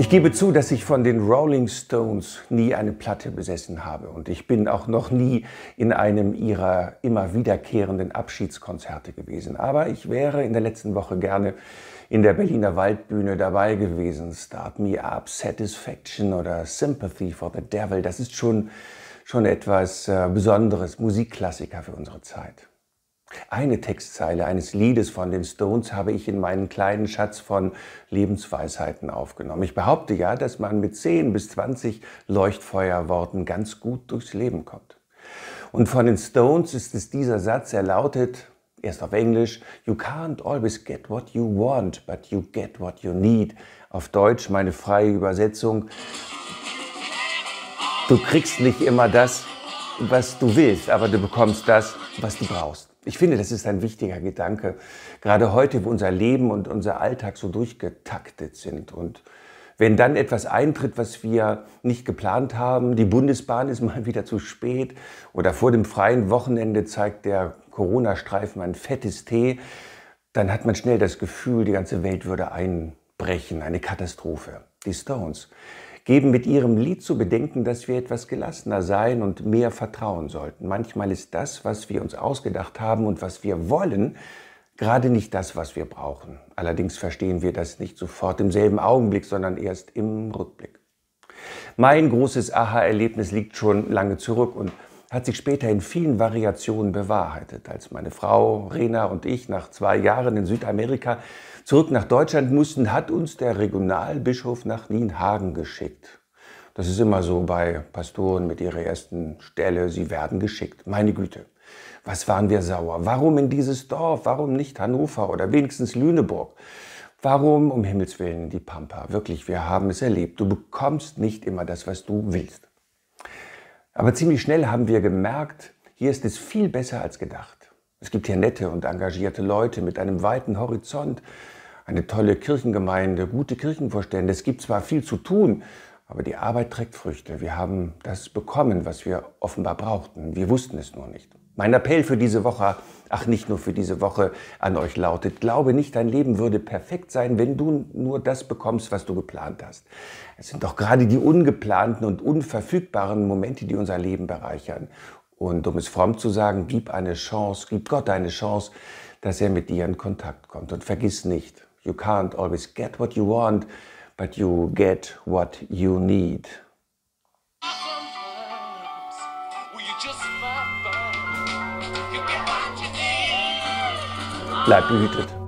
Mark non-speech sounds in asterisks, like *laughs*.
Ich gebe zu, dass ich von den Rolling Stones nie eine Platte besessen habe und ich bin auch noch nie in einem ihrer immer wiederkehrenden Abschiedskonzerte gewesen. Aber ich wäre in der letzten Woche gerne in der Berliner Waldbühne dabei gewesen. Start Me Up, Satisfaction oder Sympathy for the Devil, das ist schon, schon etwas äh, Besonderes, Musikklassiker für unsere Zeit. Eine Textzeile eines Liedes von den Stones habe ich in meinen kleinen Schatz von Lebensweisheiten aufgenommen. Ich behaupte ja, dass man mit 10 bis 20 Leuchtfeuerworten ganz gut durchs Leben kommt. Und von den Stones ist es dieser Satz, er lautet, erst auf Englisch, You can't always get what you want, but you get what you need. Auf Deutsch meine freie Übersetzung, du kriegst nicht immer das, was du willst, aber du bekommst das, was du brauchst. Ich finde, das ist ein wichtiger Gedanke, gerade heute, wo unser Leben und unser Alltag so durchgetaktet sind. Und wenn dann etwas eintritt, was wir nicht geplant haben, die Bundesbahn ist *laughs* mal wieder zu spät oder vor dem freien Wochenende zeigt der Corona-Streifen ein fettes T, dann hat man schnell das Gefühl, die ganze Welt würde einbrechen, eine Katastrophe. Die Stones geben mit ihrem Lied zu bedenken, dass wir etwas gelassener sein und mehr vertrauen sollten. Manchmal ist das, was wir uns ausgedacht haben und was wir wollen, gerade nicht das, was wir brauchen. Allerdings verstehen wir das nicht sofort im selben Augenblick, sondern erst im Rückblick. Mein großes Aha-Erlebnis liegt schon lange zurück und hat sich später in vielen Variationen bewahrheitet. Als meine Frau Rena und ich nach zwei Jahren in Südamerika zurück nach Deutschland mussten, hat uns der Regionalbischof nach Nienhagen geschickt. Das ist immer so bei Pastoren mit ihrer ersten Stelle, sie werden geschickt. Meine Güte, was waren wir sauer? Warum in dieses Dorf? Warum nicht Hannover oder wenigstens Lüneburg? Warum um Himmels willen die Pampa? Wirklich, wir haben es erlebt. Du bekommst nicht immer das, was du willst. Aber ziemlich schnell haben wir gemerkt, hier ist es viel besser als gedacht. Es gibt hier nette und engagierte Leute mit einem weiten Horizont, eine tolle Kirchengemeinde, gute Kirchenvorstände. Es gibt zwar viel zu tun, aber die Arbeit trägt Früchte. Wir haben das bekommen, was wir offenbar brauchten. Wir wussten es nur nicht. Mein Appell für diese Woche, ach nicht nur für diese Woche, an euch lautet, glaube nicht, dein Leben würde perfekt sein, wenn du nur das bekommst, was du geplant hast. Es sind doch gerade die ungeplanten und unverfügbaren Momente, die unser Leben bereichern. Und um es fromm zu sagen, gib eine Chance, gib Gott eine Chance, dass er mit dir in Kontakt kommt. Und vergiss nicht, you can't always get what you want, but you get what you need. Bleibt behütet.